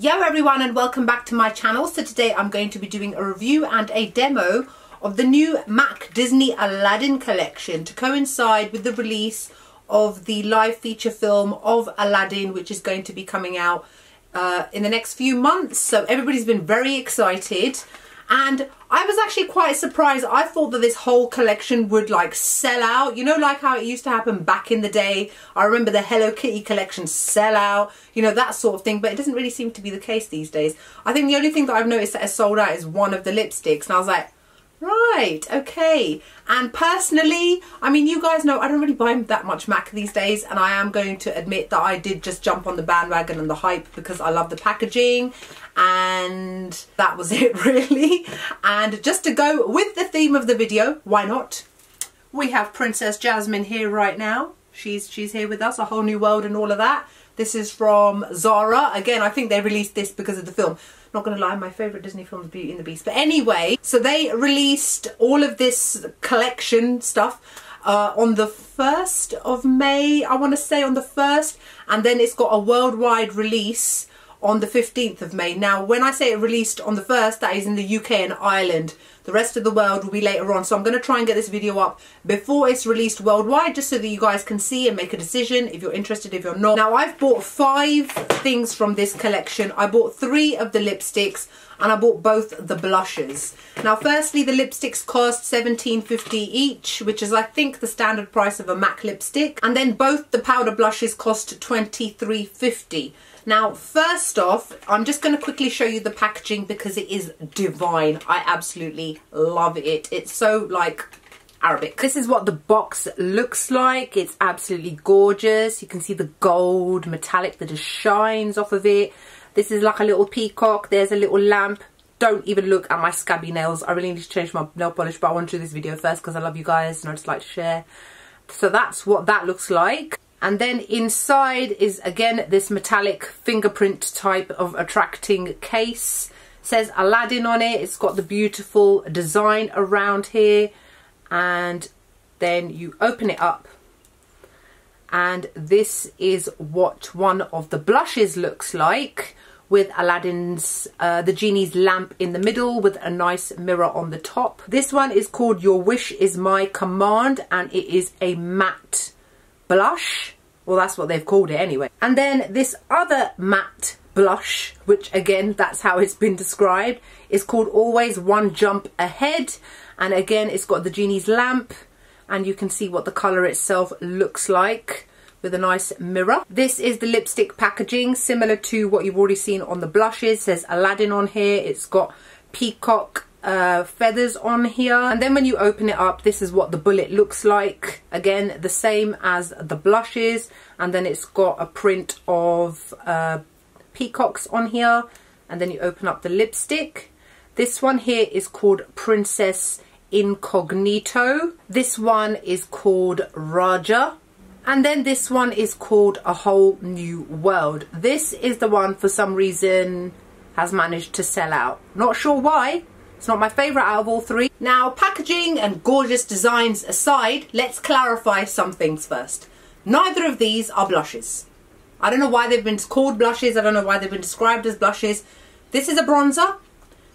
Yo everyone and welcome back to my channel. So today I'm going to be doing a review and a demo of the new MAC Disney Aladdin collection to coincide with the release of the live feature film of Aladdin which is going to be coming out uh, in the next few months. So everybody's been very excited and I was actually quite surprised. I thought that this whole collection would like sell out. You know like how it used to happen back in the day. I remember the Hello Kitty collection sell out, you know, that sort of thing. But it doesn't really seem to be the case these days. I think the only thing that I've noticed that has sold out is one of the lipsticks. And I was like, Right, okay. And personally, I mean, you guys know I don't really buy that much MAC these days, and I am going to admit that I did just jump on the bandwagon and the hype because I love the packaging, and that was it really. And just to go with the theme of the video, why not? We have Princess Jasmine here right now. She's she's here with us, a whole new world and all of that. This is from Zara. Again, I think they released this because of the film. Not to lie, my favourite Disney film is Beauty and the Beast. But anyway, so they released all of this collection stuff uh, on the 1st of May, I want to say on the 1st. And then it's got a worldwide release on the 15th of May. Now, when I say it released on the 1st, that is in the UK and Ireland. The rest of the world will be later on. So I'm going to try and get this video up before it's released worldwide, just so that you guys can see and make a decision if you're interested, if you're not. Now, I've bought five things from this collection. I bought three of the lipsticks and I bought both the blushes. Now, firstly, the lipsticks cost 17.50 each, which is, I think, the standard price of a MAC lipstick. And then both the powder blushes cost 23.50. Now, first off, I'm just going to quickly show you the packaging because it is divine. I absolutely love it. It's so, like, Arabic. This is what the box looks like. It's absolutely gorgeous. You can see the gold metallic that just shines off of it. This is like a little peacock. There's a little lamp. Don't even look at my scabby nails. I really need to change my nail polish, but I want to do this video first because I love you guys and I just like to share. So that's what that looks like. And then inside is again this metallic fingerprint type of attracting case. It says Aladdin on it. It's got the beautiful design around here. And then you open it up. And this is what one of the blushes looks like with Aladdin's, uh, the genie's lamp in the middle with a nice mirror on the top. This one is called Your Wish Is My Command and it is a matte blush. Well, that's what they've called it anyway. And then this other matte blush, which again, that's how it's been described, is called Always One Jump Ahead. And again, it's got the genie's lamp and you can see what the colour itself looks like with a nice mirror. This is the lipstick packaging, similar to what you've already seen on the blushes. It says Aladdin on here. It's got peacock uh, feathers on here. And then when you open it up this is what the bullet looks like. Again the same as the blushes. And then it's got a print of uh, peacocks on here. And then you open up the lipstick. This one here is called Princess Incognito. This one is called Rajah. And then this one is called A Whole New World. This is the one for some reason has managed to sell out. Not sure why it's not my favourite out of all three. Now, packaging and gorgeous designs aside, let's clarify some things first. Neither of these are blushes. I don't know why they've been called blushes. I don't know why they've been described as blushes. This is a bronzer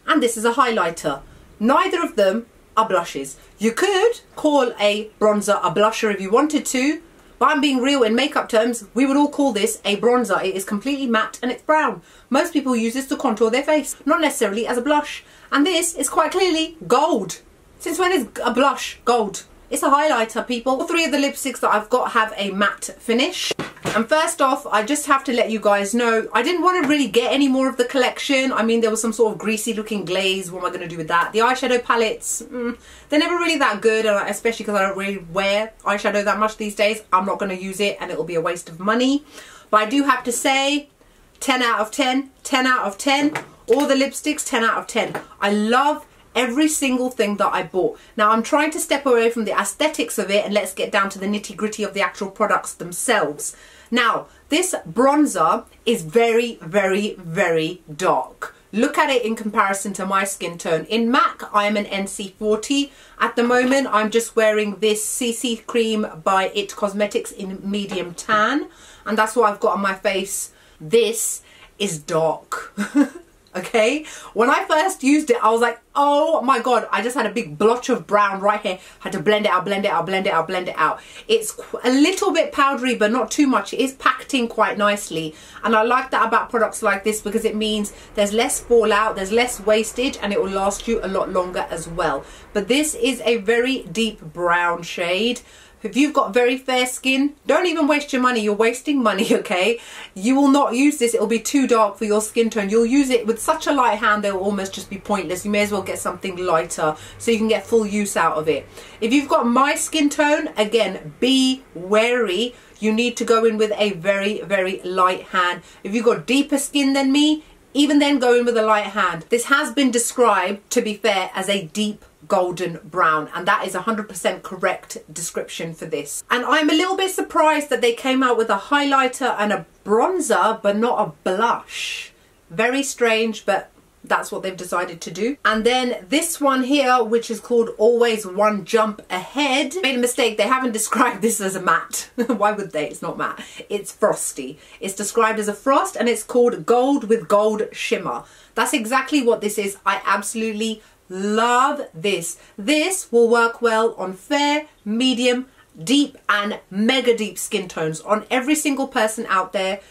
and this is a highlighter. Neither of them are blushes. You could call a bronzer a blusher if you wanted to, but I'm being real in makeup terms, we would all call this a bronzer. It is completely matte and it's brown. Most people use this to contour their face, not necessarily as a blush. And this is quite clearly gold. Since when is a blush gold? It's a highlighter, people. All three of the lipsticks that I've got have a matte finish. And first off, I just have to let you guys know, I didn't want to really get any more of the collection. I mean, there was some sort of greasy looking glaze. What am I going to do with that? The eyeshadow palettes, mm, they're never really that good, especially because I don't really wear eyeshadow that much these days. I'm not going to use it and it'll be a waste of money. But I do have to say, 10 out of 10, 10 out of 10. All the lipsticks, 10 out of 10. I love every single thing that I bought. Now I'm trying to step away from the aesthetics of it and let's get down to the nitty gritty of the actual products themselves. Now this bronzer is very very very dark. Look at it in comparison to my skin tone. In MAC I am an NC40. At the moment I'm just wearing this CC cream by IT Cosmetics in medium tan and that's what I've got on my face. This is dark. okay? When I first used it I was like oh my god I just had a big blotch of brown right here. Had to blend it out blend it out blend it out blend it out. It's a little bit powdery but not too much. It is packed in quite nicely. And I like that about products like this because it means there's less fallout there's less wastage and it will last you a lot longer as well. But this is a very deep brown shade if you've got very fair skin, don't even waste your money. You're wasting money, okay? You will not use this. It'll be too dark for your skin tone. You'll use it with such a light hand, they'll almost just be pointless. You may as well get something lighter so you can get full use out of it. If you've got my skin tone, again, be wary. You need to go in with a very, very light hand. If you've got deeper skin than me, even then go in with a light hand. This has been described, to be fair, as a deep golden brown and that is 100% correct description for this. And I'm a little bit surprised that they came out with a highlighter and a bronzer but not a blush. Very strange but that's what they've decided to do. And then this one here which is called always one jump ahead. Made a mistake. They haven't described this as a matte why would they? It's not matte it's frosty. It's described as a frost and it's called gold with gold shimmer. That's exactly what this is. I absolutely Love this. This will work well on fair, medium, deep and mega deep skin tones. On every single person out there,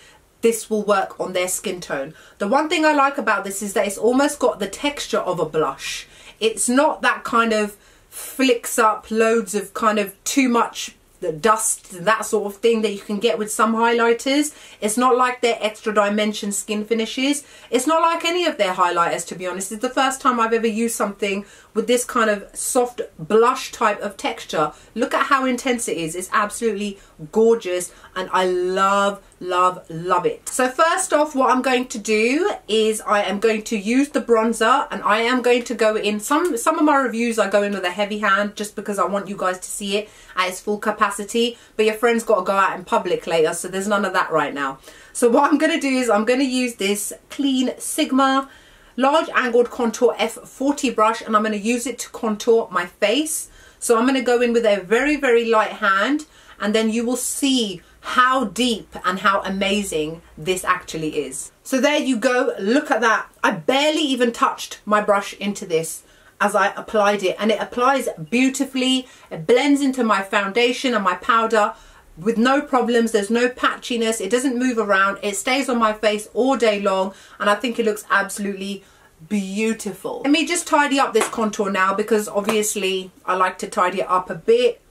this will work on their skin tone. The one thing I like about this is that it's almost got the texture of a blush. It's not that kind of flicks up loads of kind of too much the dust, that sort of thing that you can get with some highlighters. It's not like their extra dimension skin finishes. It's not like any of their highlighters to be honest. It's the first time I've ever used something with this kind of soft blush type of texture. Look at how intense it is. It's absolutely gorgeous and I love love love it. So first off what I'm going to do is I am going to use the bronzer and I am going to go in some some of my reviews I go in with a heavy hand just because I want you guys to see it at its full capacity but your friend's got to go out in public later so there's none of that right now. So what I'm going to do is I'm going to use this clean Sigma large angled contour F40 brush and I'm going to use it to contour my face. So I'm going to go in with a very very light hand and then you will see how deep and how amazing this actually is. So there you go, look at that. I barely even touched my brush into this as I applied it and it applies beautifully. It blends into my foundation and my powder with no problems. There's no patchiness. It doesn't move around. It stays on my face all day long and I think it looks absolutely beautiful. Let me just tidy up this contour now because obviously I like to tidy it up a bit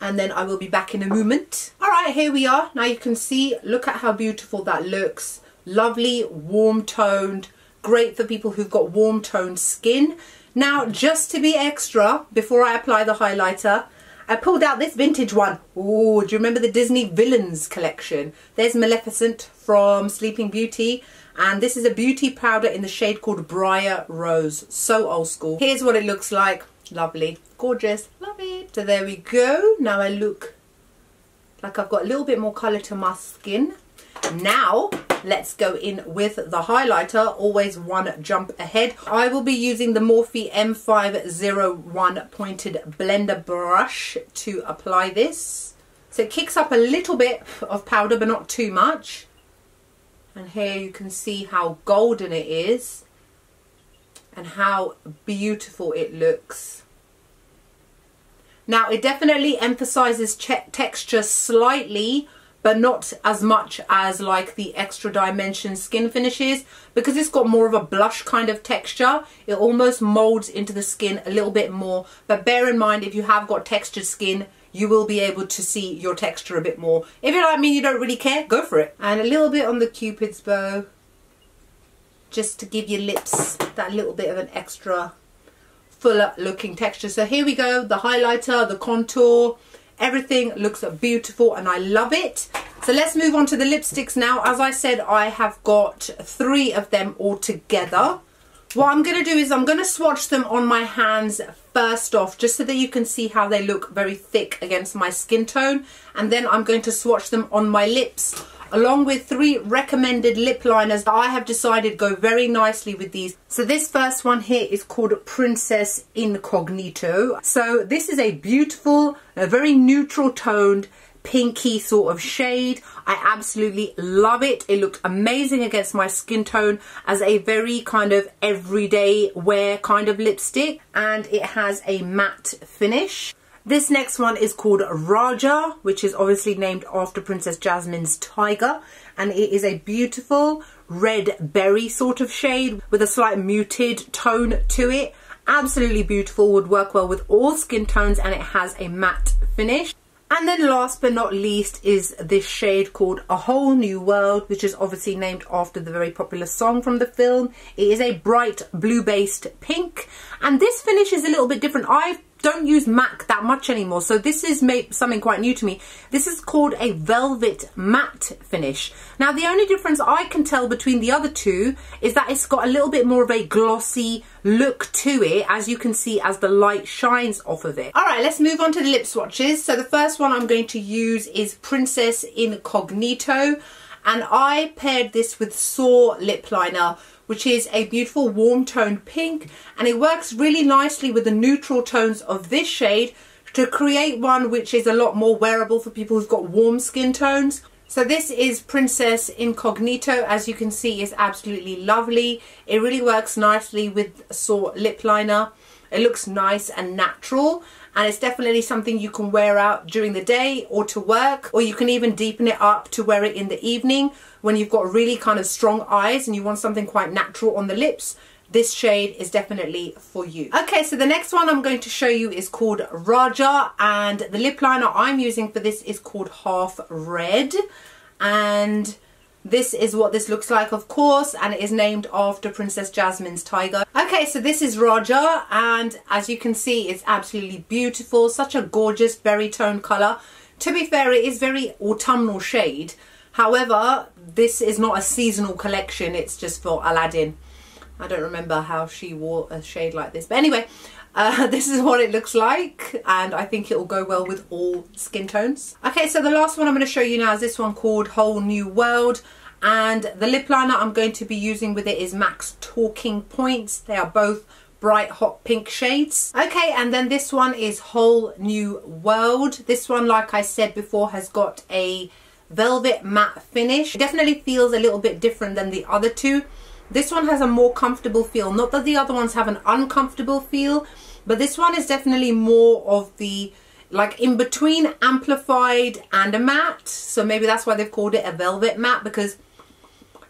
and then I will be back in a moment. All right, here we are. Now you can see, look at how beautiful that looks. Lovely, warm toned, great for people who've got warm toned skin. Now, just to be extra, before I apply the highlighter, I pulled out this vintage one. Oh, do you remember the Disney Villains collection? There's Maleficent from Sleeping Beauty. And this is a beauty powder in the shade called Briar Rose. So old school. Here's what it looks like. Lovely. Gorgeous. Love it. So there we go. Now I look like I've got a little bit more colour to my skin. Now, let's go in with the highlighter, always one jump ahead. I will be using the Morphe M501 pointed blender brush to apply this. So it kicks up a little bit of powder, but not too much. And here you can see how golden it is and how beautiful it looks. Now it definitely emphasizes texture slightly but not as much as like the extra dimension skin finishes. Because it's got more of a blush kind of texture it almost molds into the skin a little bit more. But bear in mind if you have got textured skin you will be able to see your texture a bit more. If you're like me you don't really care go for it. And a little bit on the cupid's bow just to give your lips that little bit of an extra fuller looking texture. So here we go, the highlighter, the contour, everything looks beautiful and I love it. So let's move on to the lipsticks now. As I said, I have got three of them all together. What I'm going to do is I'm going to swatch them on my hands first off, just so that you can see how they look very thick against my skin tone. And then I'm going to swatch them on my lips along with three recommended lip liners that I have decided go very nicely with these. So this first one here is called Princess Incognito. So this is a beautiful, a very neutral toned pinky sort of shade. I absolutely love it. It looked amazing against my skin tone as a very kind of everyday wear kind of lipstick and it has a matte finish. This next one is called Rajah, which is obviously named after Princess Jasmine's tiger. And it is a beautiful red berry sort of shade with a slight muted tone to it. Absolutely beautiful, would work well with all skin tones and it has a matte finish. And then last but not least is this shade called A Whole New World, which is obviously named after the very popular song from the film. It is a bright blue based pink and this finish is a little bit different. I've don't use MAC that much anymore. So this is something quite new to me. This is called a velvet matte finish. Now the only difference I can tell between the other two is that it's got a little bit more of a glossy look to it as you can see as the light shines off of it. Alright, let's move on to the lip swatches. So the first one I'm going to use is Princess Incognito and I paired this with Soar Lip Liner which is a beautiful warm toned pink and it works really nicely with the neutral tones of this shade to create one which is a lot more wearable for people who've got warm skin tones. So this is Princess Incognito. As you can see, is absolutely lovely. It really works nicely with Soar lip liner. It looks nice and natural and it's definitely something you can wear out during the day or to work or you can even deepen it up to wear it in the evening when you've got really kind of strong eyes and you want something quite natural on the lips this shade is definitely for you. Okay, so the next one I'm going to show you is called Rajah and the lip liner I'm using for this is called Half Red and this is what this looks like, of course, and it is named after Princess Jasmine's tiger. Okay, so this is Rajah, and as you can see, it's absolutely beautiful. Such a gorgeous berry tone colour. To be fair, it is very autumnal shade. However, this is not a seasonal collection. It's just for Aladdin. I don't remember how she wore a shade like this. But anyway, uh, this is what it looks like and I think it will go well with all skin tones. Okay, so the last one I'm going to show you now is this one called Whole New World and the lip liner I'm going to be using with it is MAC's Talking Points. They are both bright hot pink shades. Okay, and then this one is Whole New World. This one, like I said before, has got a velvet matte finish. It definitely feels a little bit different than the other two. This one has a more comfortable feel. Not that the other ones have an uncomfortable feel, but this one is definitely more of the like in between amplified and a matte. So maybe that's why they've called it a velvet matte because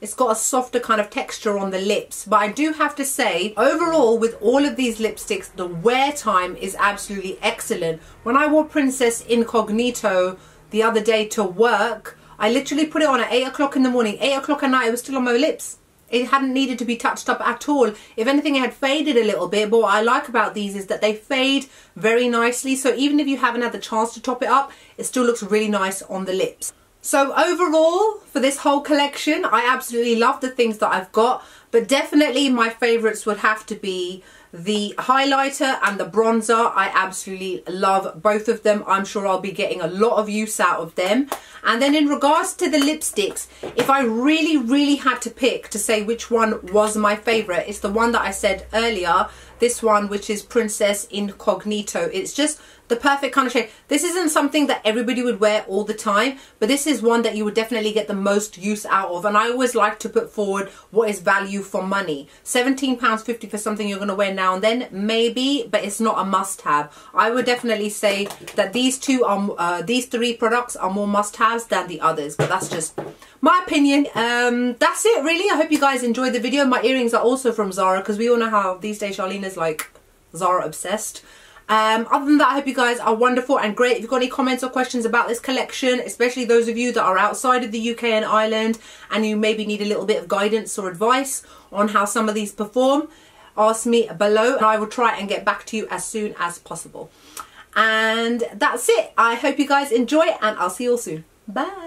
it's got a softer kind of texture on the lips. But I do have to say, overall, with all of these lipsticks, the wear time is absolutely excellent. When I wore Princess Incognito the other day to work, I literally put it on at 8 o'clock in the morning. 8 o'clock at night, it was still on my lips it hadn't needed to be touched up at all. If anything, it had faded a little bit, but what I like about these is that they fade very nicely. So even if you haven't had the chance to top it up, it still looks really nice on the lips. So overall, for this whole collection, I absolutely love the things that I've got, but definitely my favourites would have to be the highlighter and the bronzer. I absolutely love both of them. I'm sure I'll be getting a lot of use out of them. And then in regards to the lipsticks, if I really, really had to pick to say which one was my favourite, it's the one that I said earlier, this one, which is Princess Incognito. It's just the perfect kind of shade. This isn't something that everybody would wear all the time, but this is one that you would definitely get the most use out of. And I always like to put forward what is value for money. £17.50 for something you're going to wear now and then, maybe, but it's not a must-have. I would definitely say that these two are, uh, these three products are more must-haves than the others, but that's just my opinion. Um, that's it really. I hope you guys enjoyed the video. My earrings are also from Zara because we all know how these days Shahleena is like Zara obsessed. Um, other than that, I hope you guys are wonderful and great. If you've got any comments or questions about this collection, especially those of you that are outside of the UK and Ireland and you maybe need a little bit of guidance or advice on how some of these perform, ask me below and I will try and get back to you as soon as possible. And that's it. I hope you guys enjoy and I'll see you all soon. Bye.